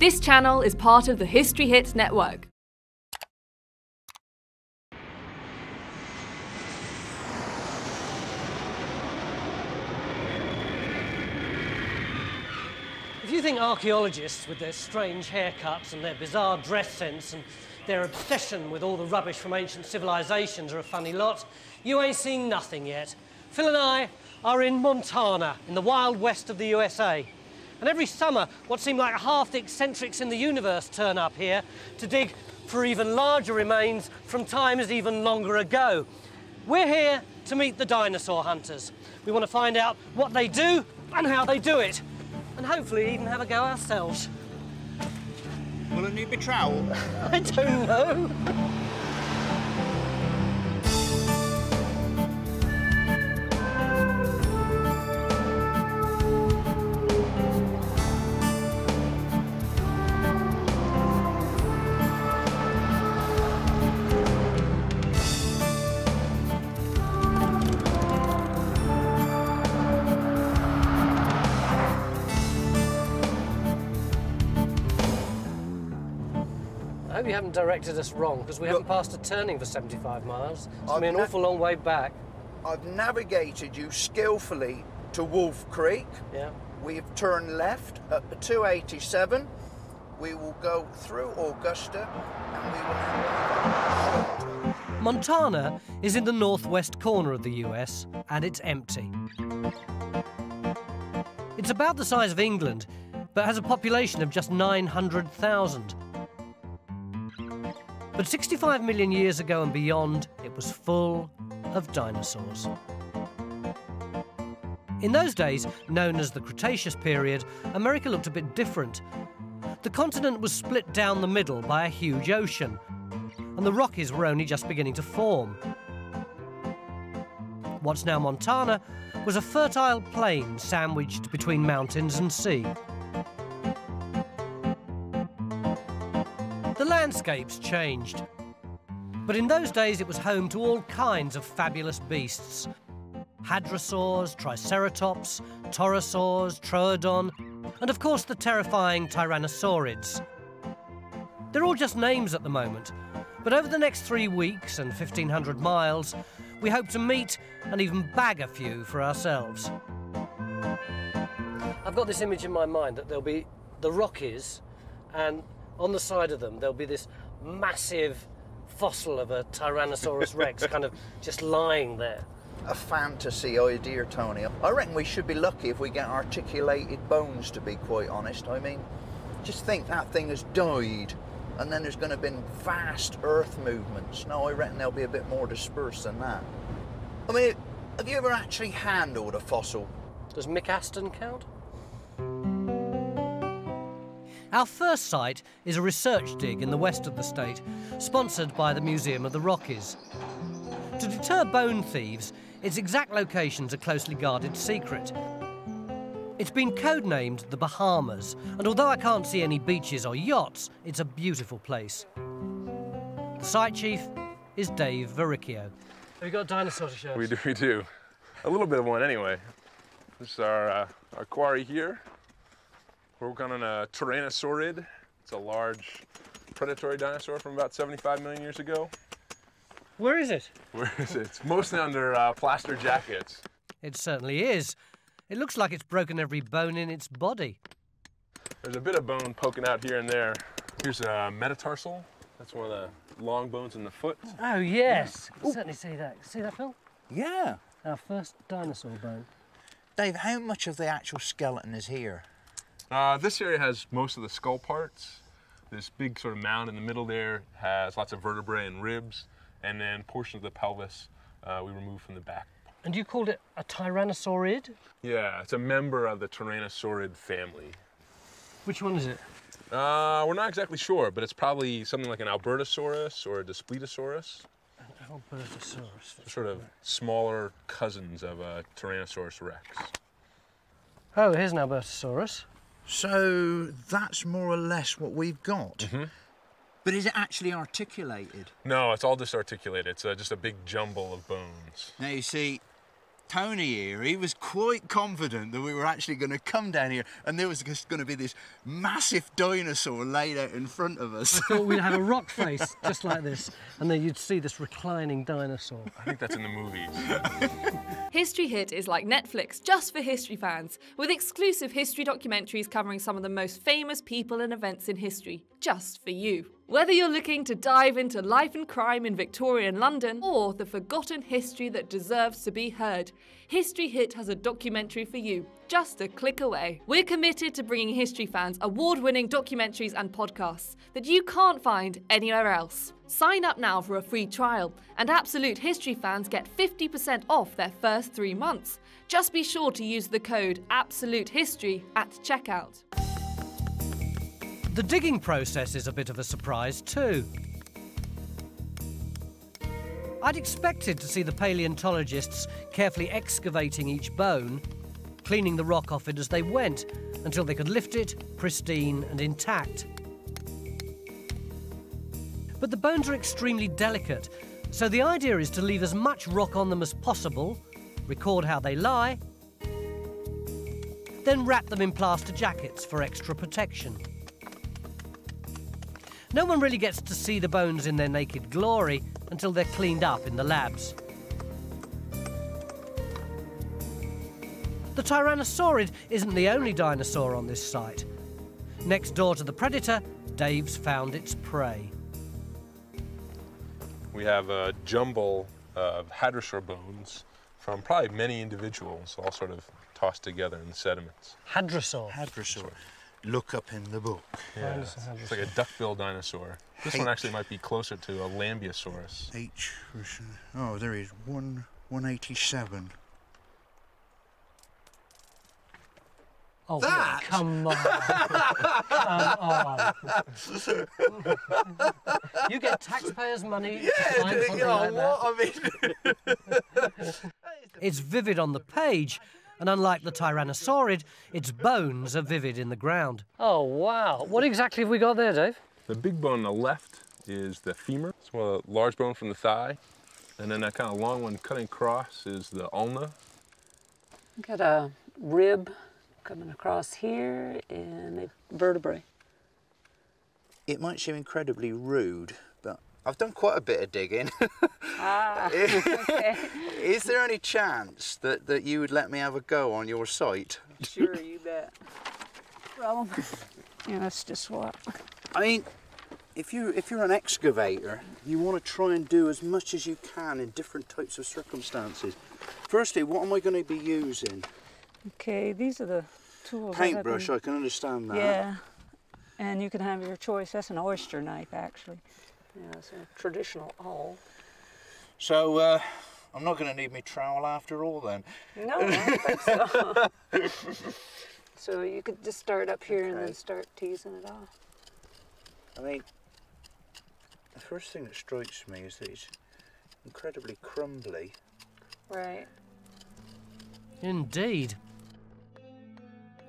This channel is part of the History Hits network. If you think archaeologists, with their strange haircuts and their bizarre dress sense and their obsession with all the rubbish from ancient civilizations are a funny lot, you ain't seen nothing yet. Phil and I are in Montana, in the wild west of the USA. And every summer, what seem like half the eccentrics in the universe turn up here to dig for even larger remains from times even longer ago. We're here to meet the dinosaur hunters. We want to find out what they do and how they do it, and hopefully even have a go ourselves. Will it need be trowel? I don't know. Haven't directed us wrong, because we haven't passed a turning for 75 miles. It's I've been an na- awful long way back. I've navigated you skillfully to Wolf Creek. Yeah. We've turned left at the 287. We will go through Augusta and we will now Montana is in the northwest corner of the US and it's empty. It's about the size of England, but has a population of just 900,000. But 65 million years ago and beyond, it was full of dinosaurs. In those days, known as the Cretaceous period, America looked a bit different. The continent was split down the middle by a huge ocean, and the Rockies were only just beginning to form. What's now Montana was a fertile plain sandwiched between mountains and sea. Landscapes changed. But in those days, it was home to all kinds of fabulous beasts hadrosaurs, triceratops, torosaurs, troodon, and of course the terrifying tyrannosaurids. They're all just names at the moment, but over the next three weeks and 1,500 miles, we hope to meet and even bag a few for ourselves. I've got this image in my mind that there'll be the Rockies, and on the side of them, there'll be this massive fossil of a Tyrannosaurus rex kind of just lying there. a fantasy oh idea, Tony. I reckon we should be lucky if we get articulated bones, to be quite honest. I mean, just think that thing has died, and then there's going to have been vast earth movements. No, I reckon they'll be a bit more dispersed than that. I mean, have you ever actually handled a fossil? Does Mick Aston count? Our first site is a research dig in the west of the state, sponsored by the Museum of the Rockies. To deter bone thieves, its exact location's a closely guarded secret. It's been codenamed the Bahamas, and although I can't see any beaches or yachts, it's a beautiful place. The site chief is Dave Varricchio. Have you got dinosaur to show us? We do, we do. A little bit of one anyway. This is our, uh, our quarry here. We're working on a Tyrannosaurid. It's a large predatory dinosaur from about 75 million years ago. Where is it? Where is it? It's mostly under uh, plaster jackets. It certainly is. It looks like it's broken every bone in its body. There's a bit of bone poking out here and there. Here's a metatarsal. That's one of the long bones in the foot. Oh, yes. Can certainly see that. See that, Phil? Yeah. Our first dinosaur bone. Dave, how much of the actual skeleton is here? Uh, this area has most of the skull parts. This big sort of mound in the middle there has lots of vertebrae and ribs, and then portion of the pelvis uh, we removed from the back. And you called it a tyrannosaurid? Yeah, it's a member of the Tyrannosaurid family. Which one is it? Uh, we're not exactly sure, but it's probably something like an Albertosaurus or a Daspletosaurus. Albertosaurus. They're sort of smaller cousins of a Tyrannosaurus rex. Oh, here's an Albertosaurus. So that's more or less what we've got. But is it actually articulated? No, it's all disarticulated. It's uh, just a big jumble of bones. Now you see, Tony here, he was quite confident that we were actually going to come down here and there was just going to be this massive dinosaur laid out in front of us. I thought we'd have a rock face just like this, and then you'd see this reclining dinosaur. I think that's in the movies. History Hit is like Netflix just for history fans, with exclusive history documentaries covering some of the most famous people and events in history, just for you. Whether you're looking to dive into life and crime in Victorian London or the forgotten history that deserves to be heard, History Hit has a documentary for you, just a click away. We're committed to bringing history fans award winning documentaries and podcasts that you can't find anywhere else. Sign up now for a free trial, and Absolute History fans get 50% off their first three months. Just be sure to use the code Absolute History at checkout. The digging process is a bit of a surprise too. I'd expected to see the paleontologists carefully excavating each bone, cleaning the rock off it as they went until they could lift it pristine and intact. But the bones are extremely delicate, so the idea is to leave as much rock on them as possible, record how they lie, then wrap them in plaster jackets for extra protection. No one really gets to see the bones in their naked glory until they're cleaned up in the labs. The Tyrannosaurid isn't the only dinosaur on this site. Next door to the predator, Dave's found its prey. We have a jumble of hadrosaur bones from probably many individuals, all sort of tossed together in the sediments. Hadrosaur. Hadrosaur. Look up in the book. Yeah, it's, it's like a duckbill dinosaur. This one actually might be closer to a Lambeosaurus. H. Oh, there is one 187. Oh, That? come on. come on. you get taxpayers' money to find something like that. I mean, It's vivid on the page, and unlike the Tyrannosaurid, its bones are vivid in the ground. Oh, wow. What exactly have we got there, Dave? The big bone on the left is the femur. It's one of the large bone from the thigh. And then that kind of long one cutting across is the ulna. Got a rib coming across here and a vertebrae. it might seem incredibly rude, but I've done quite a bit of digging. Ah, okay. is there any chance that, that you would let me have a go on your site? sure, you bet. Well, yeah, that's just what. I mean, if you if you're an excavator, you want to try and do as much as you can in different types of circumstances. Firstly, what am I going to be using? Okay, these are the tools. I Paintbrush, been- I can understand that. Yeah, and you can have your choice. That's an oyster knife, actually. Yeah, it's a traditional awl. So, uh, I'm not going to need my trowel after all then. No, I don't think so. so you could just start up here and then start teasing it off. I mean, the first thing that strikes me is that it's incredibly crumbly. Right. Indeed.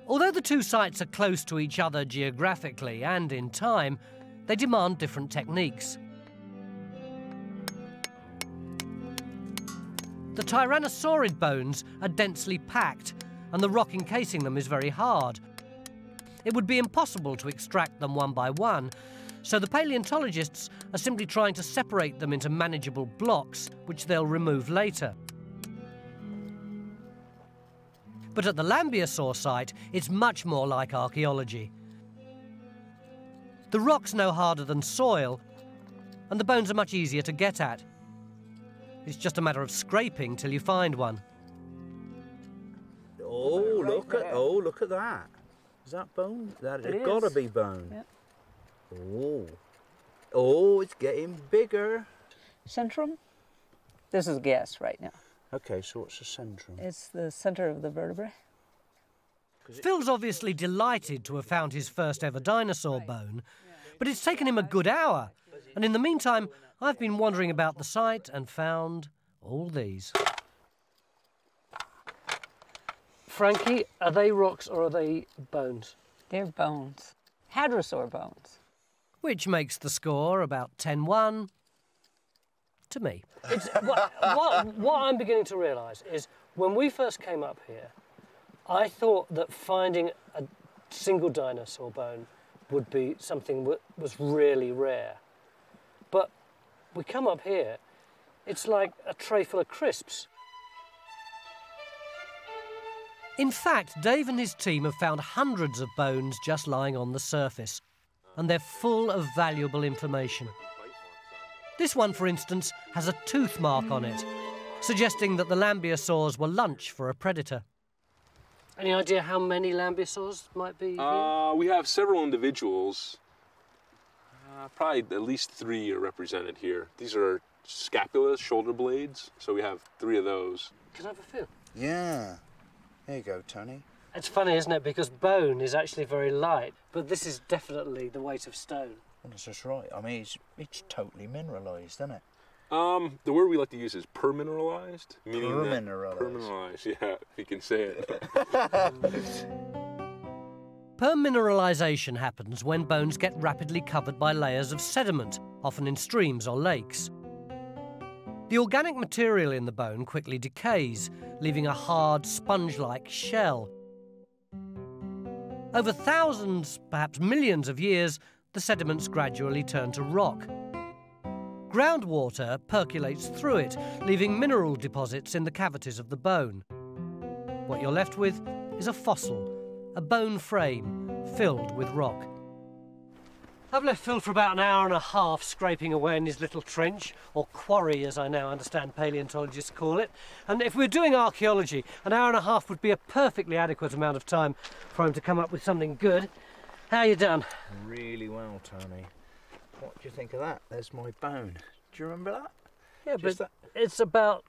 Although the two sites are close to each other geographically and in time, they demand different techniques. The Tyrannosaurid bones are densely packed, and the rock encasing them is very hard. It would be impossible to extract them one by one, so the paleontologists are simply trying to separate them into manageable blocks, which they'll remove later. But at the Lambeosaur site, it's much more like archaeology. The rock's no harder than soil, and the bones are much easier to get at. It's just a matter of scraping till you find one. Oh, Right look at oh, look at that. Is that bone? That It it's got to be bone. Yep. Oh, oh, it's getting bigger. Centrum. This is a guess right now. Okay, so what's the centrum? It's the center of the vertebrae. Phil's obviously delighted to have found his first ever dinosaur bone, but it's taken him a good hour. And in the meantime, I've been wandering about the site and found all these. Frankie, are they rocks or are they bones? They're bones. Hadrosaur bones. which makes the score about 10 1, to me. It's, what, what, what I'm beginning to realise is when we first came up here, I thought that finding a single dinosaur bone would be something that was really rare. But we come up here, it's like a tray full of crisps. In fact, Dave and his team have found hundreds of bones just lying on the surface, and they're full of valuable information. This one, for instance, has a tooth mark on it, suggesting that the lambeosaurs were lunch for a predator. Any idea how many lambeosaurs might be here? Uh, we have several individuals. Uh, probably at least three are represented here. These are scapulas, shoulder blades. So we have three of those. Can I have a feel? Yeah. There you go, Tony. It's funny, isn't it? Because bone is actually very light, but this is definitely the weight of stone. Well, that's just right. I mean, it's, it's totally mineralised, isn't it? Um, the word we like to use is permineralized. meaning Permineralized. Permineralized, yeah, if you can say it. Permineralization happens when bones get rapidly covered by layers of sediment, often in streams or lakes. The organic material in the bone quickly decays, leaving a hard, sponge like shell. Over thousands, perhaps millions of years, the sediments gradually turn to rock. Groundwater percolates through it, leaving mineral deposits in the cavities of the bone. What you're left with is a fossil, a bone frame filled with rock. I've left Phil for about an hour and a half scraping away in his little trench, or quarry as I now understand paleontologists call it. And if we're doing archaeology, an hour and a half would be a perfectly adequate amount of time for him to come up with something good. How you done? Really well, Tony. What do you think of that? There's my bone. Do you remember that? Yeah, Just but it's about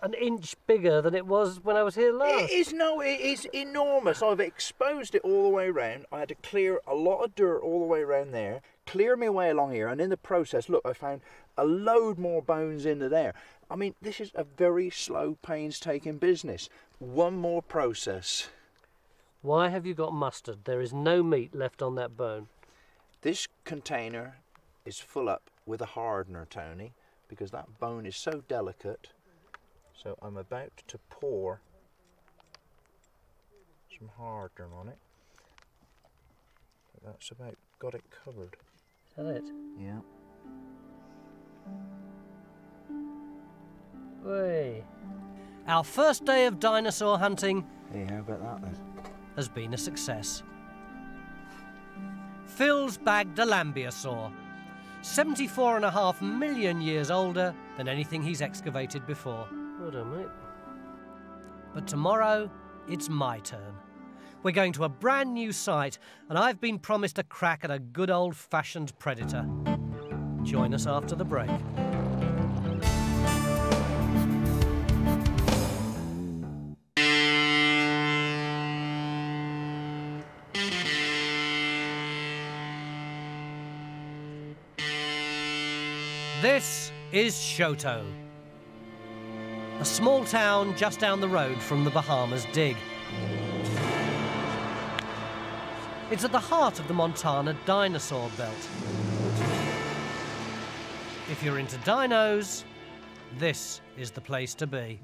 an inch bigger than it was when I was here last. It is no, it is enormous. I've exposed it all the way around. I had to clear a lot of dirt all the way around there, clear my way along here, and in the process, look, I found a load more bones into there. I mean, this is a very slow, painstaking business. One more process. Why have you got mustard? There is no meat left on that bone. This container is full up with a hardener, Tony, because that bone is so delicate. So I'm about to pour some hardener on it. That's about got it covered. Is that it? Yeah. Way. Our first day of dinosaur hunting Hey, how about that then? has been a success. Phil's bagged a lambeosaur, 74 and a half million years older than anything he's excavated before. Well done, mate. But tomorrow, it's my turn. We're going to a brand new site, and I've been promised a crack at a good old fashioned predator. Join us after the break. This is Choteau, a small town just down the road from the Bahamas Dig. It's at the heart of the Montana dinosaur belt. If you're into dinos, this is the place to be.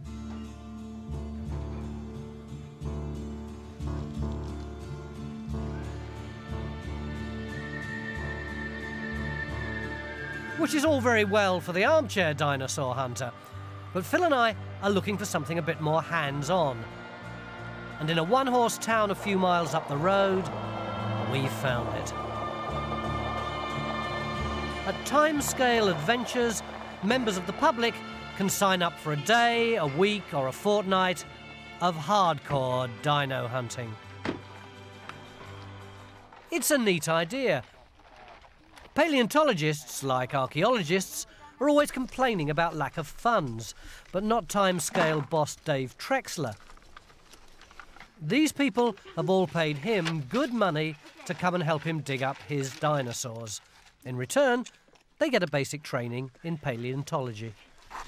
Which is all very well for the armchair dinosaur hunter, but Phil and I are looking for something a bit more hands on. And in a one horse town a few miles up the road, we found it. At Timescale Adventures, members of the public can sign up for a day, a week, or a fortnight of hardcore dino hunting. It's a neat idea. Paleontologists, like archaeologists, are always complaining about lack of funds, but not Timescale boss Dave Trexler. These people have all paid him good money to come and help him dig up his dinosaurs. In return, they get a basic training in paleontology.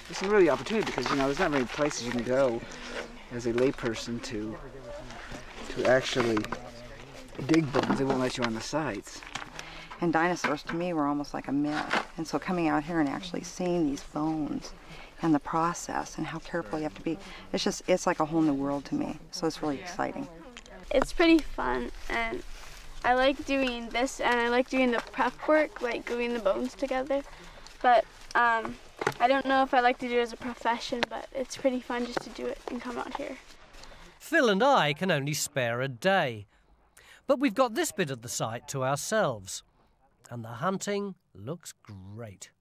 It's a really opportunity because you know there's not many places you can go as a layperson to to actually dig bones. They won't let you on the sites. And dinosaurs to me were almost like a myth. And so coming out here and actually seeing these bones and the process and how careful you have to be, it's just, it's like a whole new world to me. So it's really exciting. It's pretty fun and I like doing this and I like doing the prep work, like gluing the bones together. But um, I don't know if I like to do it as a profession, but it's pretty fun just to do it and come out here. Phil and I can only spare a day. But we've got this bit of the site to ourselves. And the hunting looks great.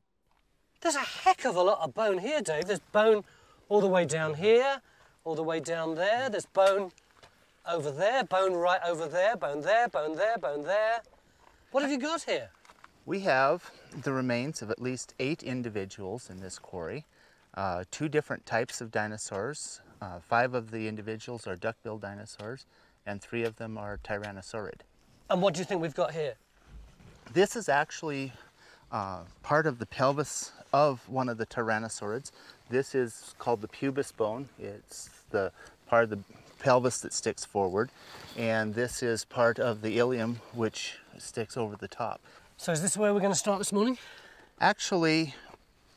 There's a heck of a lot of bone here, Dave. There's bone all the way down here, all the way down there. There's bone over there, bone right over there, bone there, bone there, bone there. What have you got here? We have the remains of at least eight individuals in this quarry, uh, two different types of dinosaurs. Uh, five of the individuals are duck-billed dinosaurs, and three of them are tyrannosaurid. And what do you think we've got here? This is actually uh, part of the pelvis of one of the tyrannosaurids. This is called the pubis bone. It's the part of the pelvis that sticks forward, and this is part of the ilium which sticks over the top. So is this where we're going to start this morning? Actually,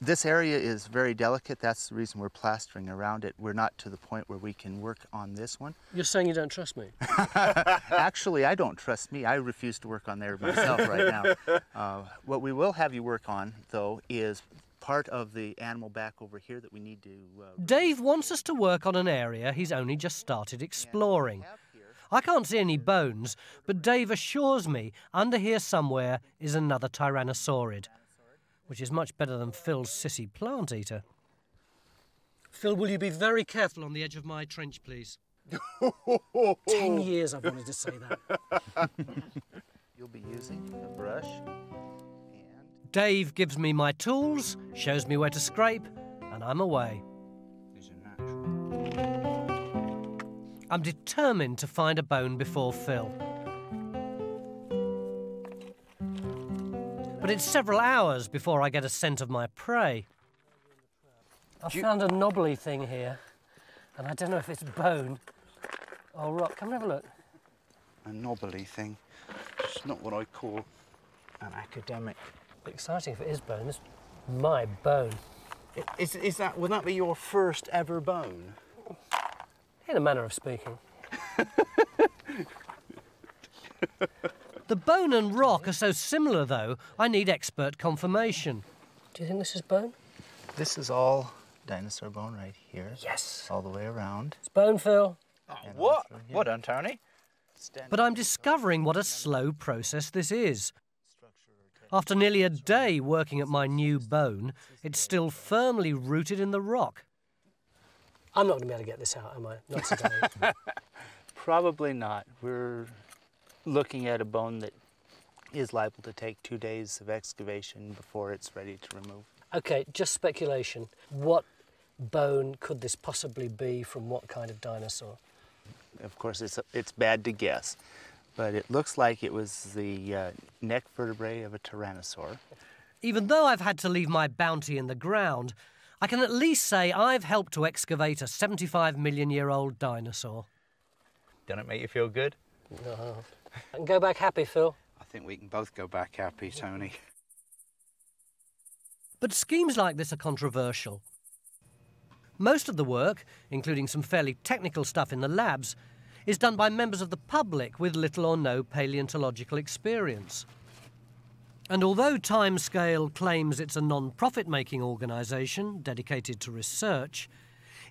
this area is very delicate. That's the reason we're plastering around it. We're not to the point where we can work on this one. You're saying you don't trust me? Actually, I don't trust me. I refuse to work on there myself right now. Uh, what we will have you work on, though, is part of the animal back over here that we need to. Uh, Dave wants us to work on an area he's only just started exploring. I can't see any bones, but Dave assures me under here somewhere is another Tyrannosaurid, which is much better than Phil's sissy plant eater. Phil, will you be very careful on the edge of my trench, please? Ten years I've wanted to say that. You'll be using a brush. Dave gives me my tools, shows me where to scrape, and I'm away. I'm determined to find a bone before Phil. But it's several hours before I get a scent of my prey. I found a knobbly thing here, and I don't know if it's bone or rock. Come and have a look. A knobbly thing. It's not what I call an academic. Exciting if it is bone. It's my bone. Is, is that, would that be your first ever bone? In a manner of speaking. the bone and rock are so similar, though, I need expert confirmation. Do you think this is bone? This is all dinosaur bone right here. Yes. All the way around. It's bone, Phil. Oh, what? What done, Tony? But I'm discovering what a slow process this is. After nearly a day working at my new bone, it's still firmly rooted in the rock. I'm not going to be able to get this out, am I? Not today. Probably not. We're looking at a bone that is liable to take two days of excavation before it's ready to remove. Okay, just speculation. What bone could this possibly be from what kind of dinosaur? Of course, it's, it's bad to guess, but it looks like it was the uh, neck vertebrae of a tyrannosaur. Even though I've had to leave my bounty in the ground, I can at least say I've helped to excavate a 75 million year old dinosaur. Don't it make you feel good? No. And go back happy, Phil. I think we can both go back happy, Tony. But schemes like this are controversial. Most of the work, including some fairly technical stuff in the labs, is done by members of the public with little or no paleontological experience. And although Timescale claims it's a non profit making organisation dedicated to research,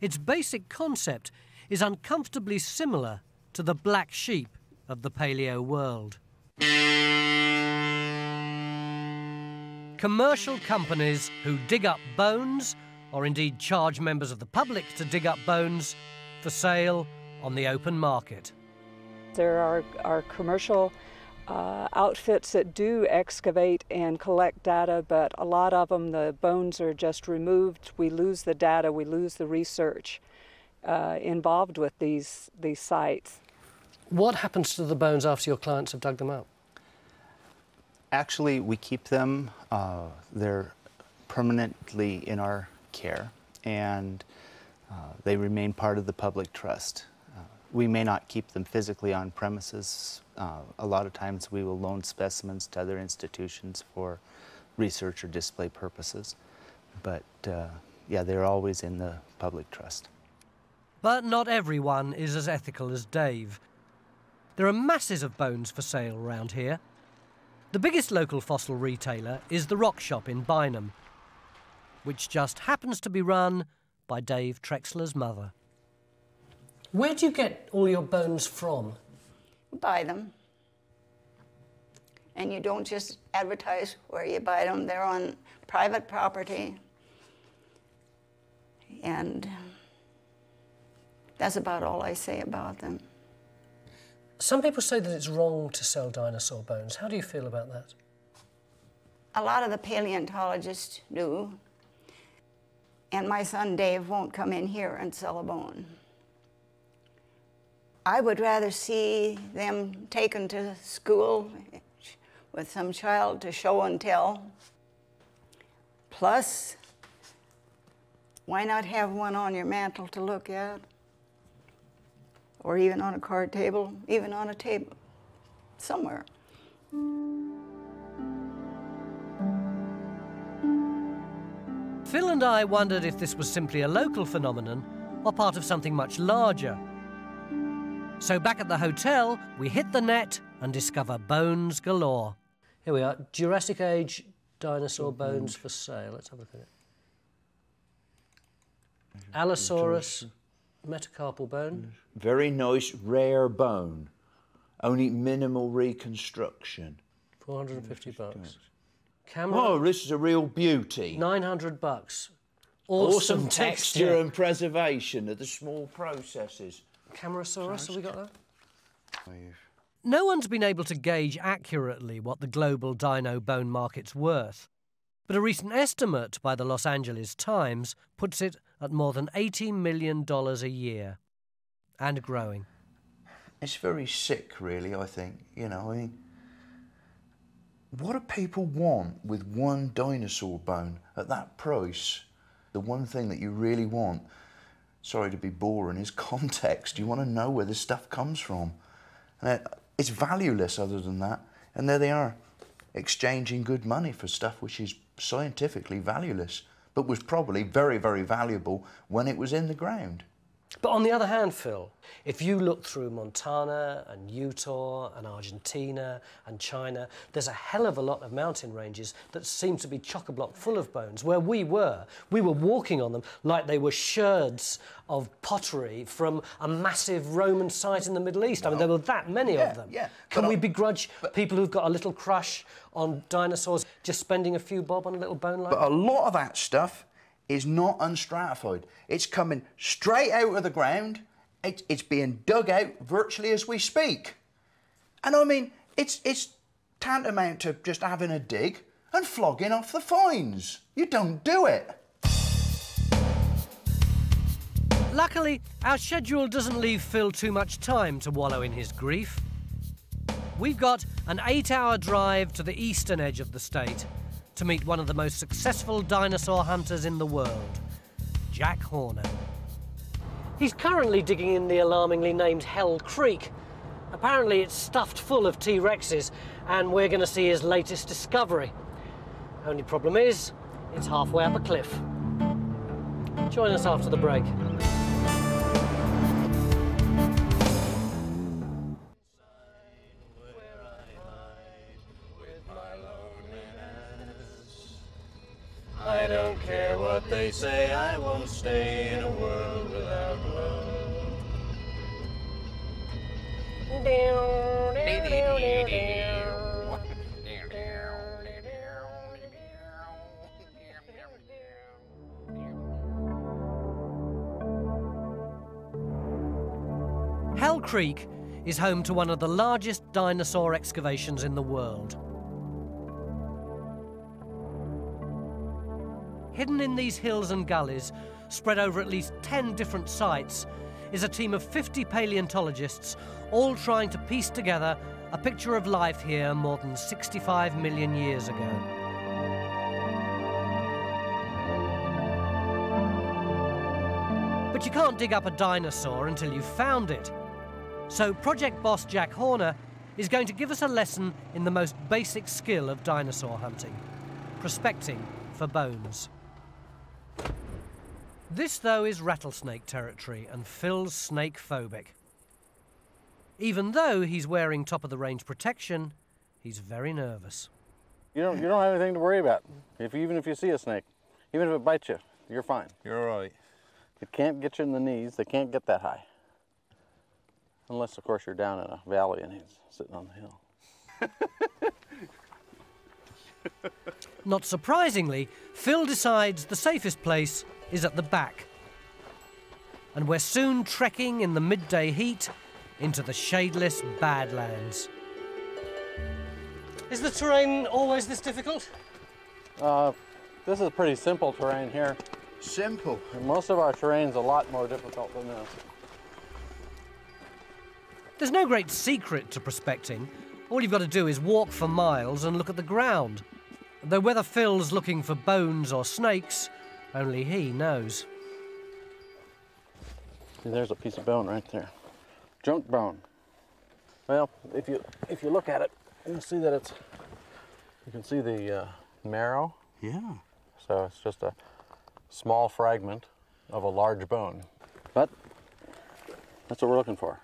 its basic concept is uncomfortably similar to the black sheep of the paleo world. Commercial companies who dig up bones, or indeed charge members of the public to dig up bones, for sale on the open market. There are, are commercial uh, outfits that do excavate and collect data, but a lot of them, the bones are just removed. We lose the data, we lose the research uh, involved with these, these sites. What happens to the bones after your clients have dug them out? Actually, we keep them. Uh, they're permanently in our care, and uh, they remain part of the public trust. Uh, we may not keep them physically on premises. Uh, a lot of times we will loan specimens to other institutions for research or display purposes. But uh, yeah, they're always in the public trust. But not everyone is as ethical as Dave. There are masses of bones for sale around here. The biggest local fossil retailer is the Rock Shop in Bynum, which just happens to be run by Dave Trexler's mother. Where do you get all your bones from? Buy them. And you don't just advertise where you buy them, they're on private property. And that's about all I say about them. Some people say that it's wrong to sell dinosaur bones. How do you feel about that? A lot of the paleontologists do. And my son Dave won't come in here and sell a bone. I would rather see them taken to school with some child to show and tell. Plus, why not have one on your mantle to look at? Or even on a card table, even on a table, somewhere. Phil and I wondered if this was simply a local phenomenon or part of something much larger. So back at the hotel, we hit the net and discover bones galore. Here we are, Jurassic Age dinosaur bones for sale. Let's have a look at it. Allosaurus metacarpal bone. Very nice, rare bone. Only minimal reconstruction. 450 bucks. Camera. Oh, this is a real beauty. 900 bucks. Awesome, texture and preservation of the small processes. Camarasaurus, have we got that? No one's been able to gauge accurately what the global dino bone market's worth, but a recent estimate by the Los Angeles Times puts it at more than $80 million a year. And growing. It's very sick, really, I think. You know, I mean, what do people want with one dinosaur bone at that price? The one thing that you really want, sorry to be boring, is context. You want to know where this stuff comes from. And it's valueless other than that. And there they are, exchanging good money for stuff which is scientifically valueless, but was probably very, very valuable when it was in the ground. But on the other hand, Phil, if you look through Montana and Utah and Argentina and China, there's a hell of a lot of mountain ranges that seem to be chock-a-block full of bones. Where we were, we were walking on them like they were sherds of pottery from a massive Roman site in the Middle East. I mean, there were that many Yeah, of them. yeah. Can we begrudge people who've got a little crush on dinosaurs just spending a few bob on a little bone like But a lot of that stuff is not unstratified. It's coming straight out of the ground. It, it's being dug out virtually as we speak. And I mean, it's, it's tantamount to just having a dig and flogging off the fines. You don't do it. Luckily, our schedule doesn't leave Phil too much time to wallow in his grief. We've got an eight hour drive to the eastern edge of the state to meet one of the most successful dinosaur hunters in the world, Jack Horner. He's currently digging in the alarmingly named Hell Creek. Apparently, it's stuffed full of T Rexes, and we're going to see his latest discovery. Only problem is, it's halfway up a cliff. Join us after the break. Say, I won't stay in a world without love. Hell Creek is home to one of the largest dinosaur excavations in the world. Hidden in these hills and gullies, spread over at least 10 different sites, is a team of 50 paleontologists, all trying to piece together a picture of life here more than 65 million years ago. But you can't dig up a dinosaur until you've found it. So project boss Jack Horner is going to give us a lesson in the most basic skill of dinosaur hunting, prospecting for bones. This, though, is rattlesnake territory, and Phil's snake phobic. Even though he's wearing top of the range protection, he's very nervous. You don't, you don't have anything to worry about. If even if you see a snake, even if it bites you, you're fine. You're all right. It can't get you in the knees. They can't get that high. Unless, of course, you're down in a valley and he's sitting on the hill. Not surprisingly, Phil decides the safest place is at the back. And we're soon trekking in the midday heat into the shadeless Badlands. Is the terrain always this difficult? Uh, this is pretty simple terrain here. Simple. And most of our terrain's a lot more difficult than this. There's no great secret to prospecting. All you've got to do is walk for miles and look at the ground. Though whether Phil's looking for bones or snakes, only he knows. See, there's a piece of bone right there. Junk bone. Well, if you if you look at it, you'll see that it's. You can see the uh, marrow. Yeah. So it's just a small fragment of a large bone. But that's what we're looking for.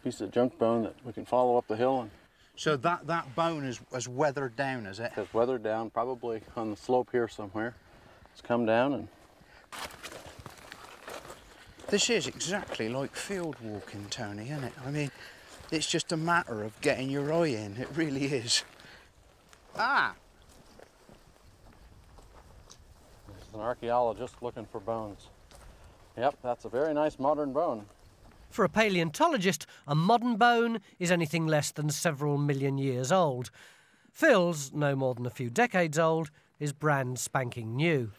A piece of junk bone that we can follow up the hill and. So that, that bone is, is weathered down, is it? It's weathered down, probably on the slope here somewhere. It's come down and. This is exactly like field walking, Tony, isn't it? I mean, it's just a matter of getting your eye in. It really is. Ah! This is an archaeologist looking for bones. Yep, that's a very nice modern bone. For a paleontologist, a modern bone is anything less than several million years old. Phil's, no more than a few decades old, is brand spanking new.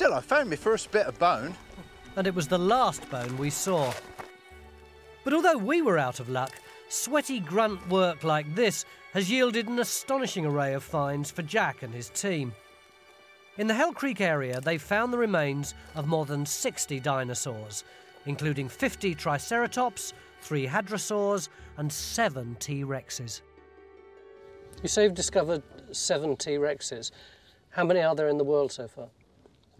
Still, I found my first bit of bone. And it was the last bone we saw. But although we were out of luck, sweaty grunt work like this has yielded an astonishing array of finds for Jack and his team. In the Hell Creek area, they've found the remains of more than 60 dinosaurs, including 50 Triceratops, three Hadrosaurs, and seven T Rexes. You say you've discovered seven T Rexes. How many are there in the world so far?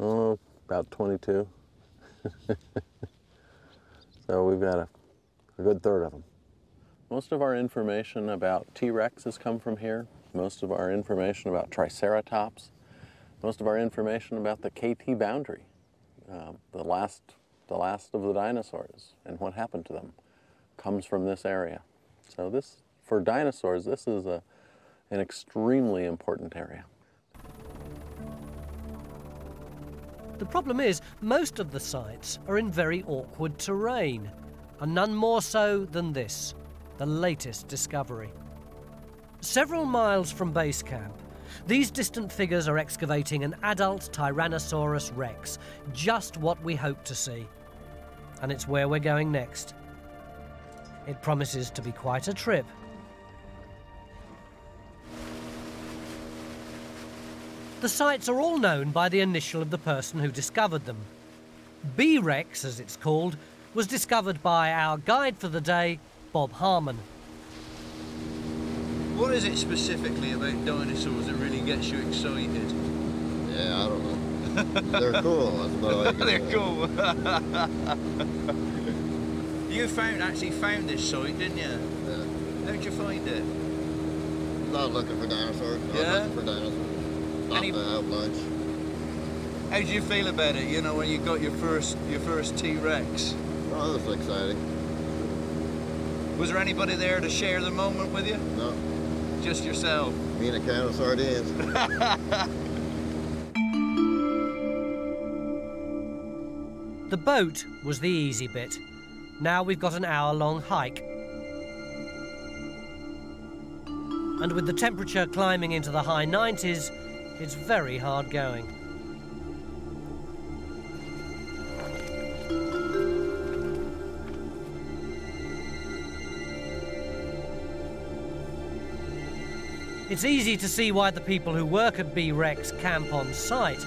Oh, about 22. so we've got a, a good third of them. Most of our information about T-Rex has come from here. Most of our information about Triceratops. Most of our information about the KT boundary, uh, the last, the last of the dinosaurs and what happened to them, comes from this area. So this, for dinosaurs, this is a, an extremely important area. The problem is, most of the sites are in very awkward terrain, and none more so than this, the latest discovery. Several miles from base camp, these distant figures are excavating an adult Tyrannosaurus rex, just what we hope to see. And it's where we're going next. It promises to be quite a trip. The sites are all known by the initial of the person who discovered them. B Rex, as it's called, was discovered by our guide for the day, Bob Harmon. What is it specifically about dinosaurs that really gets you excited? Yeah, I don't know. They're cool. That's about all I can They're cool. you found actually found this site, didn't you? Yeah. How'd you find it? Not looking for dinosaurs. Not Yeah? looking for dinosaurs. Not Any- to have lunch. How did you feel about it? You know, when you got your first your first T Rex. Oh, this is exciting. Was there anybody there to share the moment with you? No. Just yourself. Me and a can of sardines. The boat was the easy bit. Now we've got an hour long hike. And with the temperature climbing into the high 90s, it's very hard going. It's easy to see why the people who work at B Rex camp on site.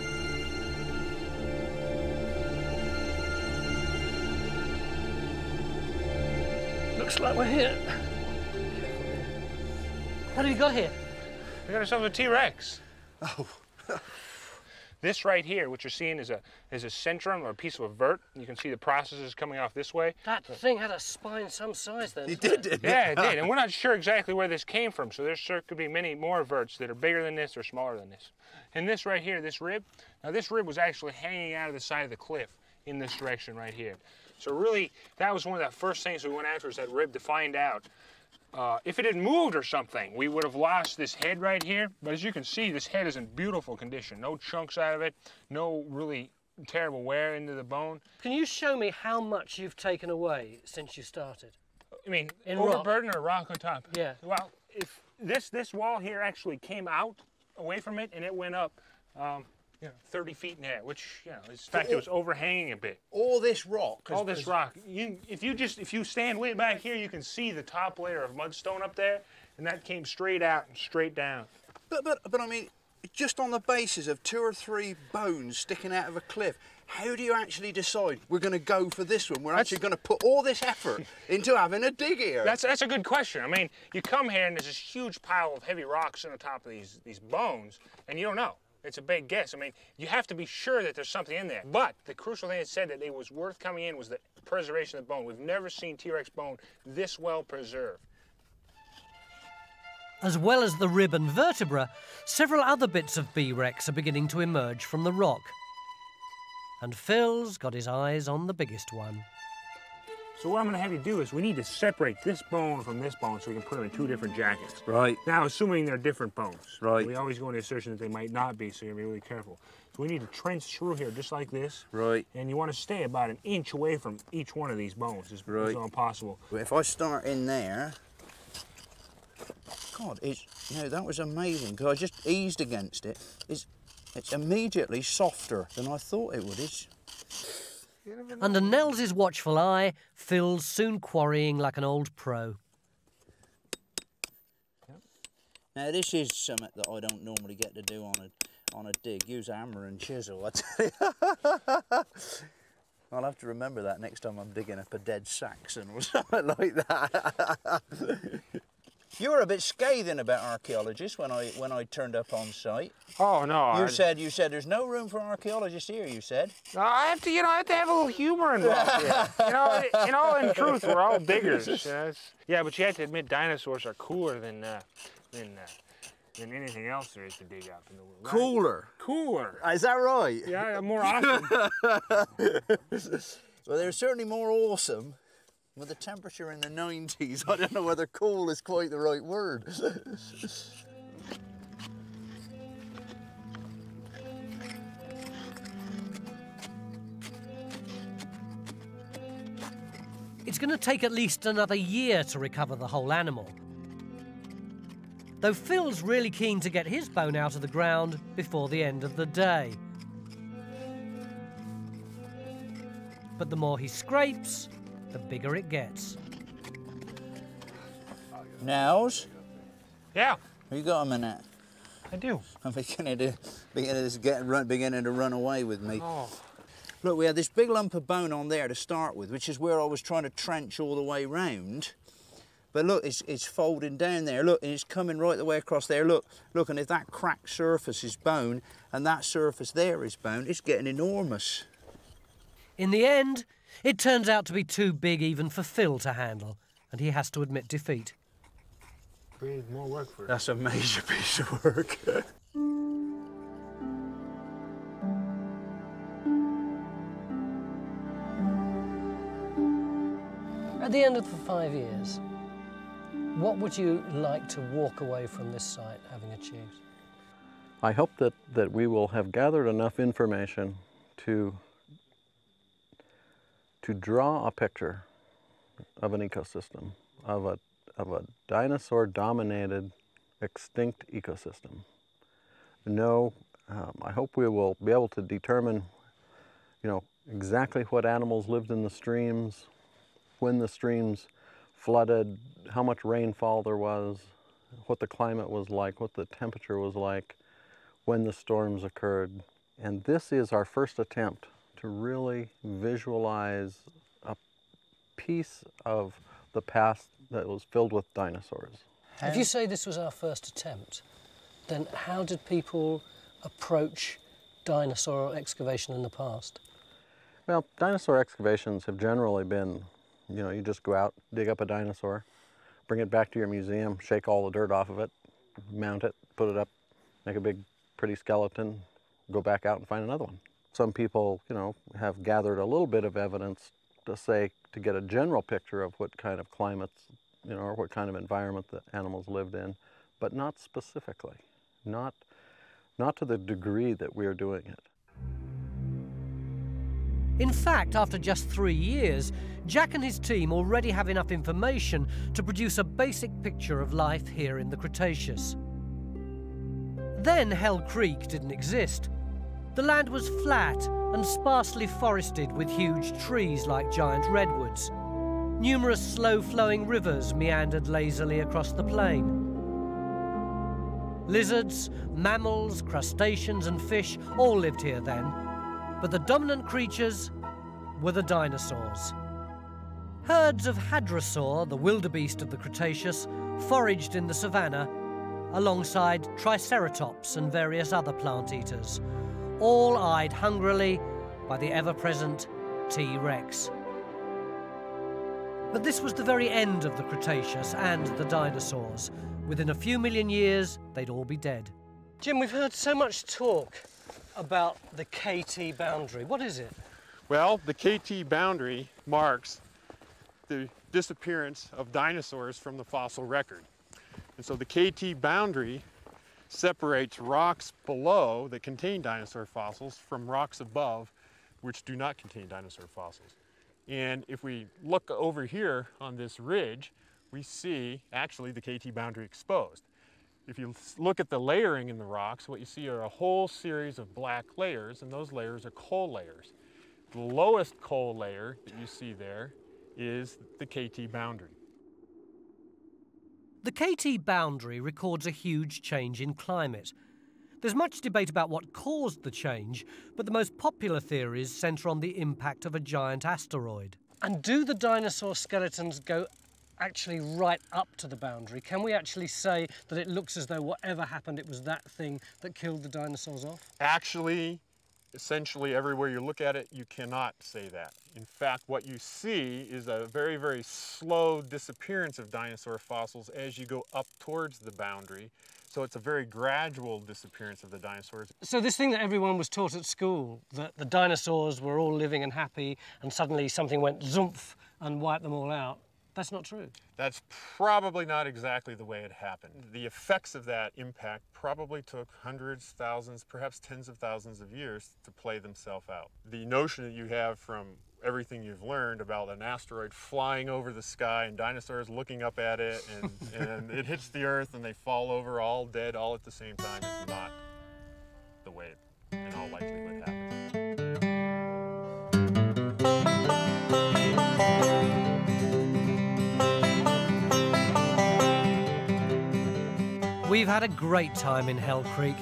Looks like we're here. What have you got here? We got ourselves a T-Rex. Oh. this right here, what you're seeing is a is a centrum or a piece of a vert. You can see the processes coming off this way. That thing had a spine some size then. It did, did Yeah, it did. And we're not sure exactly where this came from. So there sure could be many more verts that are bigger than this or smaller than this. And this right here, this rib, now this rib was actually hanging out of the side of the cliff in this direction right here. So really, that was one of the first things we went after is that rib to find out uh, if it had moved or something, we would have lost this head right here. But as you can see, this head is in beautiful condition. No chunks out of it, no really terrible wear into the bone. Can you show me how much you've taken away since you started? I mean, in overburden rock? or rock on top? Yeah. Well, if this this wall here actually came out away from it and it went up, um, you know, 30 feet in air, which, you know, in fact, it was overhanging a bit. All this rock. All this rock. You, if you just, if you stand way back here, you can see the top layer of mudstone up there, and that came straight out and straight down. But, but, but I mean, just on the basis of two or three bones sticking out of a cliff, how do you actually decide we're going to go for this one? We're that's, actually going to put all this effort into having a dig here. That's that's a good question. I mean, you come here and there's this huge pile of heavy rocks on the top of these these bones, and you don't know. It's a big guess. I mean, you have to be sure that there's something in there. But the crucial thing that said that it was worth coming in was the preservation of the bone. We've never seen T-Rex bone this well preserved. As well as the rib and vertebra, several other bits of T-Rex are beginning to emerge from the rock. And Phil's got his eyes on the biggest one. So what I'm going to have you do is we need to separate this bone from this bone so we can put them in two different jackets. Right. Now, assuming they're different bones. Right. We always go in the assertion that they might not be, so you got to be really careful. So we need to trench through here just like this. Right. And you want to stay about an inch away from each one of these bones as, right. as possible. If I start in there, God, it's, you know, that was amazing because I just eased against it. It's, it's immediately softer than I thought it would. It's, under Nels's watchful eye, Phil's soon quarrying like an old pro. Now this is something that I don't normally get to do on a on a dig. Use hammer and chisel. I tell you. I'll have to remember that next time I'm digging up a dead Saxon or something like that. You were a bit scathing about archaeologists when I when I turned up on site. Oh no! You I... said you said there's no room for archaeologists here. You said. No, I have to you know I have to have a little humor involved here. you know, you know, in truth, we're all diggers. You know, yeah, but you have to admit dinosaurs are cooler than uh, than. Uh, than anything else there is to dig up in the world. Right? Cooler. Cooler. Is that right? Yeah, more awesome. well, they're certainly more awesome with a temperature in the 90s, I don't know whether cool is quite the right word. It's going to take at least another year to recover the whole animal. Though Phil's really keen to get his bone out of the ground before the end of the day. But the more he scrapes, the bigger it gets. Nows? Yeah. You got a minute? I do. I'm beginning to beginning to get run, beginning to run away with me. Oh. Look, we had this big lump of bone on there to start with, which is where I was trying to trench all the way round. But look, it's, it's folding down there. Look, and it's coming right the way across there. Look, look, and if that cracked surface is bone and that surface there is bone, it's getting enormous. In the end, it turns out to be too big even for Phil to handle, and he has to admit defeat. more work for That's a major piece of work. At the end of the five years, what would you like to walk away from this site having achieved? I hope that, that we will have gathered enough information to to draw a picture of an ecosystem, of a, of a dinosaur-dominated extinct ecosystem. No, um, I hope we will be able to determine, you know, exactly what animals lived in the streams, when the streams flooded, how much rainfall there was, what the climate was like, what the temperature was like, when the storms occurred. And this is our first attempt to really visualize a piece of the past that was filled with dinosaurs. If you say this was our first attempt, then how did people approach dinosaur excavation in the past? Well, dinosaur excavations have generally been, you know, you just go out, dig up a dinosaur, bring it back to your museum, shake all the dirt off of it, mount it, put it up, make a big pretty skeleton, go back out and find another one. Some people, you know, have gathered a little bit of evidence to say, to get a general picture of what kind of climates, you know, or what kind of environment the animals lived in, but not specifically, not, not to the degree that we're doing it. In fact, after just three years, Jack and his team already have enough information to produce a basic picture of life here in the Cretaceous. Then Hell Creek didn't exist. The land was flat and sparsely forested with huge trees like giant redwoods. Numerous slow-flowing rivers meandered lazily across the plain. Lizards, mammals, crustaceans and fish all lived here then, but the dominant creatures were the dinosaurs. Herds of hadrosaur, the wildebeest of the Cretaceous, foraged in the savannah alongside triceratops and various other plant eaters, all eyed hungrily by the ever-present T-Rex. But this was the very end of the Cretaceous and the dinosaurs. Within a few million years, they'd all be dead. Jim, we've heard so much talk about the KT boundary. What is it? Well, the KT boundary marks the disappearance of dinosaurs from the fossil record. And so the KT boundary separates rocks below that contain dinosaur fossils from rocks above which do not contain dinosaur fossils. And if we look over here on this ridge, we see actually the KT boundary exposed. If you look at the layering in the rocks, what you see are a whole series of black layers, and those layers are coal layers. The lowest coal layer that you see there is the KT boundary. The KT boundary records a huge change in climate. There's much debate about what caused the change, but the most popular theories centre on the impact of a giant asteroid. And do the dinosaur skeletons go actually right up to the boundary? Can we actually say that it looks as though whatever happened, it was that thing that killed the dinosaurs off? Actually, essentially everywhere you look at it, you cannot say that. In fact, what you see is a very, very slow disappearance of dinosaur fossils as you go up towards the boundary. So it's a very gradual disappearance of the dinosaurs. So this thing that everyone was taught at school, that the dinosaurs were all living and happy, and suddenly something went zoomp and wiped them all out, that's not true. That's probably not exactly the way it happened. The effects of that impact probably took hundreds, thousands, perhaps tens of thousands of years to play themselves out. The notion that you have from everything you've learned about an asteroid flying over the sky and dinosaurs looking up at it and, and it hits the earth and they fall over all dead all at the same time is not the way it in all likelihood We've had a great time in Hell Creek.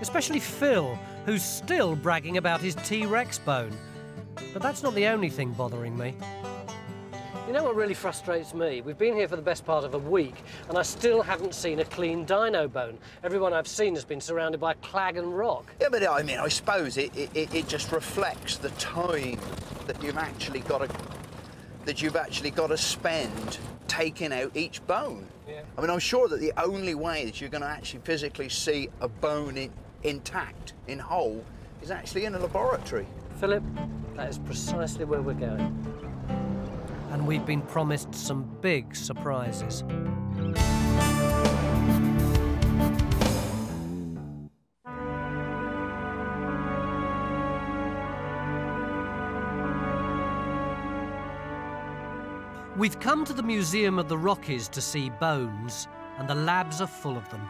Especially Phil, who's still bragging about his T-Rex bone. But that's not the only thing bothering me. You know what really frustrates me? We've been here for the best part of a week, and I still haven't seen a clean dino bone. Everyone I've seen has been surrounded by clag and rock. Yeah, but I mean, I suppose it, it, it just reflects the time that you've actually got to that you've actually got to spend taking out each bone. Yeah. I mean, I'm sure that the only way that you're going to actually physically see a bone in, intact, in whole, is actually in a laboratory. Philip, that is precisely where we're going. And we've been promised some big surprises. We've come to the Museum of the Rockies to see bones, and the labs are full of them.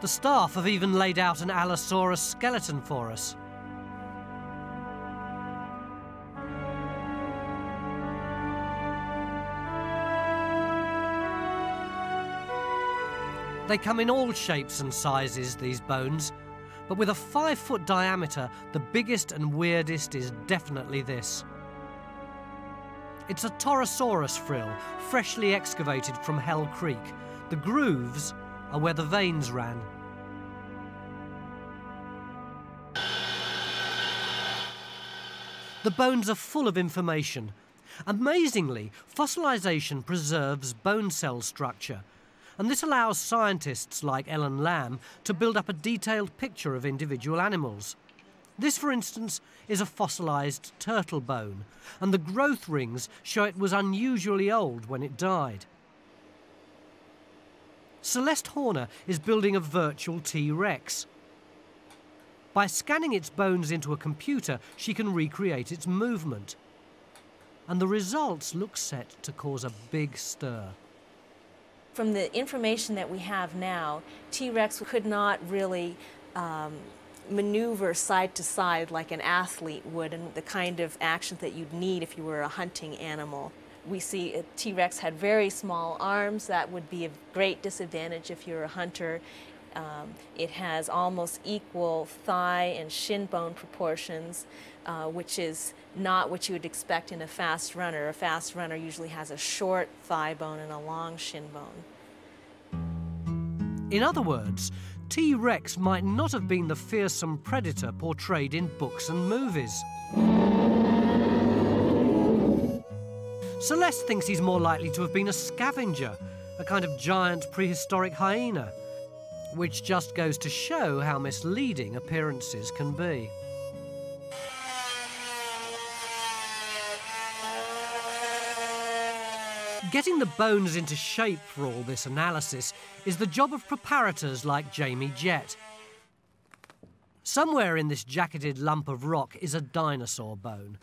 The staff have even laid out an Allosaurus skeleton for us. They come in all shapes and sizes, these bones, but with a five foot diameter, the biggest and weirdest is definitely this. It's a Torosaurus frill, freshly excavated from Hell Creek. The grooves are where the veins ran. The bones are full of information. Amazingly, fossilization preserves bone cell structure, and this allows scientists like Ellen Lamm to build up a detailed picture of individual animals. This, for instance, is a fossilized turtle bone, and the growth rings show it was unusually old when it died. Celeste Horner is building a virtual T Rex. By scanning its bones into a computer, she can recreate its movement. And the results look set to cause a big stir. From the information that we have now, T Rex could not really um, maneuver side to side like an athlete would and the kind of action that you'd need if you were a hunting animal. We see a T-Rex had very small arms. That would be a great disadvantage if you're a hunter. Um, it has almost equal thigh and shin bone proportions, uh, which is not what you would expect in a fast runner. A fast runner usually has a short thigh bone and a long shin bone. In other words, T Rex might not have been the fearsome predator portrayed in books and movies. Celeste thinks he's more likely to have been a scavenger, a kind of giant prehistoric hyena, which just goes to show how misleading appearances can be. Getting the bones into shape for all this analysis is the job of preparators like Jamie Jett. Somewhere in this jacketed lump of rock is a dinosaur bone.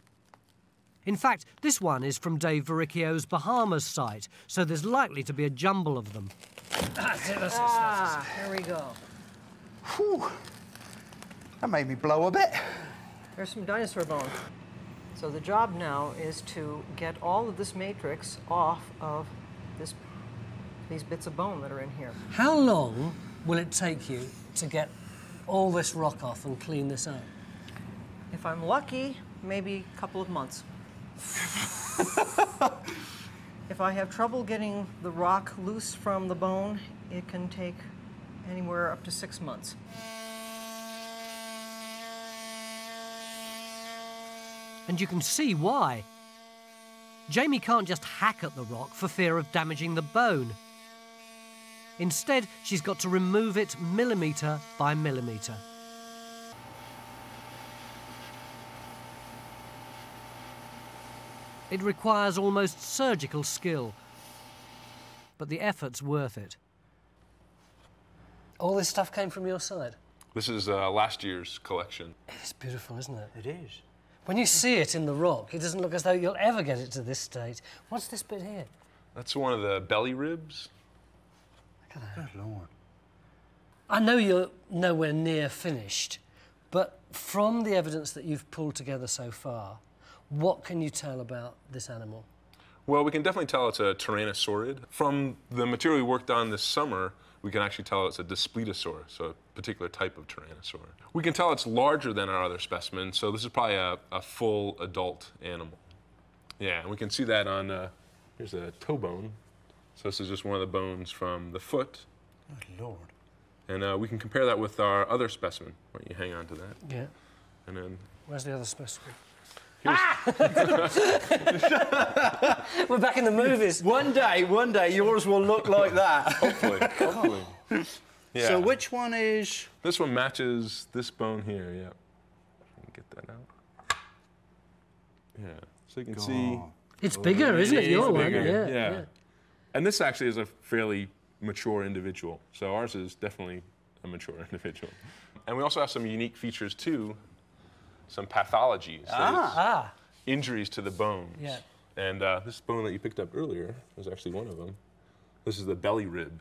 In fact, this one is from Dave Varricchio's Bahamas site, so there's likely to be a jumble of them. That's it, that's it, Ah, that's it. here we go. Whew. That made me blow a bit. There's some dinosaur bone. So the job now is to get all of this matrix off of this, these bits of bone that are in here. How long will it take you to get all this rock off and clean this out? If I'm lucky, maybe a couple of months. if I have trouble getting the rock loose from the bone, it can take anywhere up to six months. And you can see why. Jamie can't just hack at the rock for fear of damaging the bone. Instead, she's got to remove it millimetre by millimetre. It requires almost surgical skill, but the effort's worth it. All this stuff came from your side? This is uh, last year's collection. It's beautiful, isn't it? It is. When you see it in the rock, it doesn't look as though you'll ever get it to this state. What's this bit here? That's one of the belly ribs. Look at that. Good Lord. I know you're nowhere near finished, but from the evidence that you've pulled together so far, what can you tell about this animal? Well, we can definitely tell it's a tyrannosaurid. From the material we worked on this summer, we can actually tell it's a Daspletosaur, so a particular type of tyrannosaur. We can tell it's larger than our other specimens, so this is probably a, a full adult animal. Yeah, and we can see that on, uh, here's a toe bone. So this is just one of the bones from the foot. Good Lord. And uh, we can compare that with our other specimen. Why don't you hang on to that? Yeah. And then Where's the other specimen? Ah! We're back in the movies. one day, one day, yours will look like that. Hopefully, hopefully. Yeah. So which one is? This one matches this bone here, yeah. Get that out. Yeah, so you can see. It's bigger, isn't it? your one? bigger, Yeah, yeah. yeah. And this actually is a fairly mature individual. So ours is definitely a mature individual. And we also have some unique features too, some pathologies. Ah. Ah. Injuries to the bones. Yeah. And uh, this bone that you picked up earlier was actually one of them. This is the belly rib.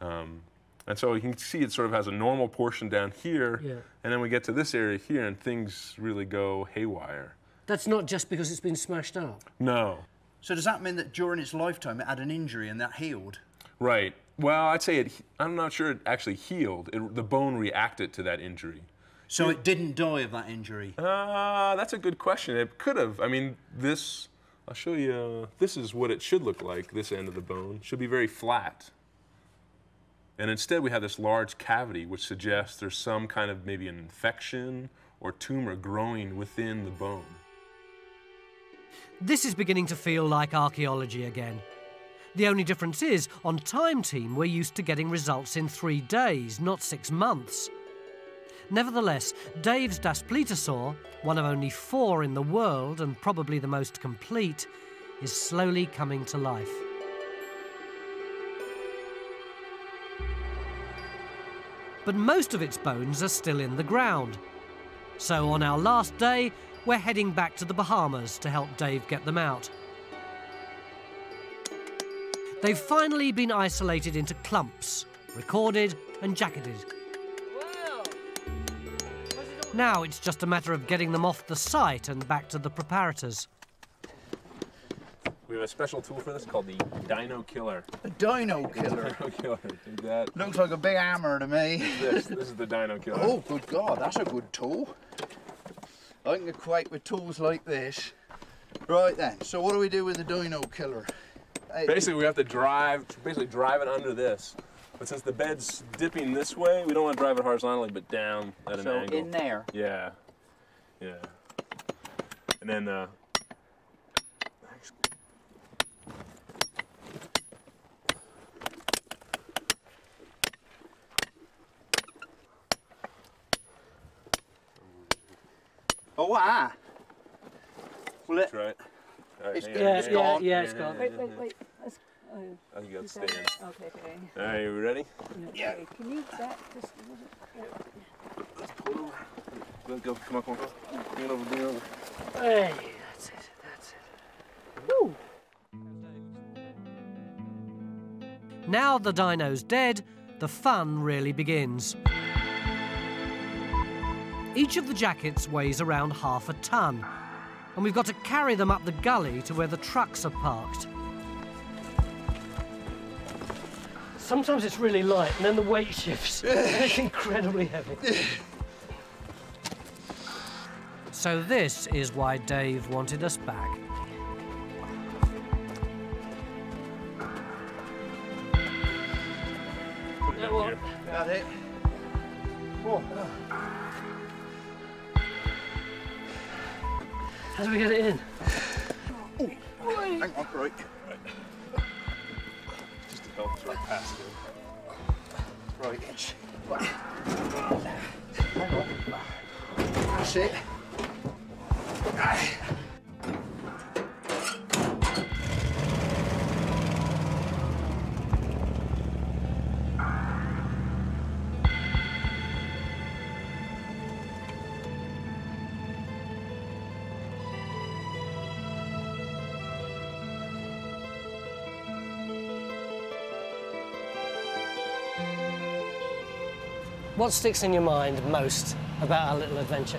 Um, and so you can see it sort of has a normal portion down here, Yeah. and then we get to this area here, and things really go haywire. That's not just because it's been smashed up. No. So does that mean that during its lifetime it had an injury and that healed? Right. Well, I'd say it. I'm not sure it actually healed. It, the bone reacted to that injury. So it didn't die of that injury? Uh, that's a good question. It could have. I mean, this I'll show you, uh, this is what it should look like, this end of the bone. Should be very flat. And instead we have this large cavity which suggests there's some kind of maybe an infection or tumor growing within the bone. This is beginning to feel like archaeology again. The only difference is, on Time Team, we're used to getting results in three days, not six months. Nevertheless, Dave's Daspletosaur, one of only four in the world and probably the most complete, is slowly coming to life. But most of its bones are still in the ground. So on our last day, we're heading back to the Bahamas to help Dave get them out. They've finally been isolated into clumps, recorded and jacketed. Now it's just a matter of getting them off the site and back to the preparators. We have a special tool for this called the Dino Killer. A dino killer. Dino Killer. That. Looks like a big hammer to me. This, this is the Dino Killer. Oh, good God, that's a good tool. I can equate with tools like this. Right then, so what do we do with the dino killer? Basically, we have to drive, basically drive it under this. But since the bed's dipping this way, we don't want to drive it horizontally, but down at an So angle. in there? Yeah. Yeah. And then, uh, Oh, ah. Well, it, right. All right, It's hang good. on. Yeah, yeah, yeah, it's gone. Wait, wait, wait. Let's, I think that's is that- Okay, okay. All right, you ready? Yeah. Okay, Can you back just a little bit? Let's pull it over. Let go. Come on, come on, come on. Bring it over, bring it over. Hey, that's it, that's it. Woo! Now the dino's dead, the fun really begins. Each of the jackets weighs around half a ton, and we've got to carry them up the gully to where the trucks are parked. Sometimes it's really light, and then the weight shifts. and it's incredibly heavy. So this is why Dave wanted us back. Got it. How do we get it in? Hang on, right. Pass it in. Right, inch. What sticks in your mind most about our little adventure?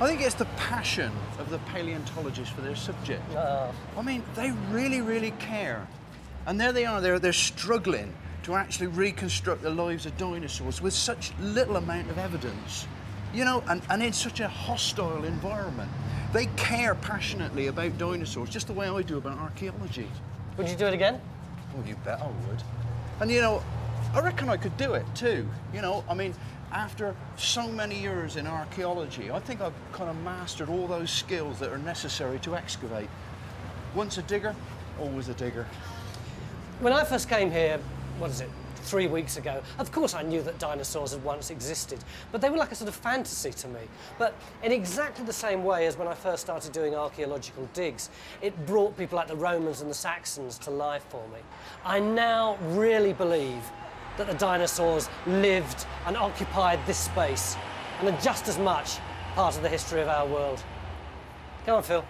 I think it's the passion of the paleontologists for their subject. Ah. I mean, they really, really care. And there they are, they're, they're struggling to actually reconstruct the lives of dinosaurs with such little amount of evidence. You know, and, and in such a hostile environment. They care passionately about dinosaurs, just the way I do about archaeology. Would you do it again? Well, you bet I would. And you know, I reckon I could do it too. You know, I mean, after so many years in archaeology, I think I've kind of mastered all those skills that are necessary to excavate. Once a digger, always a digger. When I first came here, what is it, three weeks ago, of course I knew that dinosaurs had once existed, but they were like a sort of fantasy to me. But in exactly the same way as when I first started doing archaeological digs, it brought people like the Romans and the Saxons to life for me. I now really believe that the dinosaurs lived and occupied this space and are just as much part of the history of our world. Come on, Phil.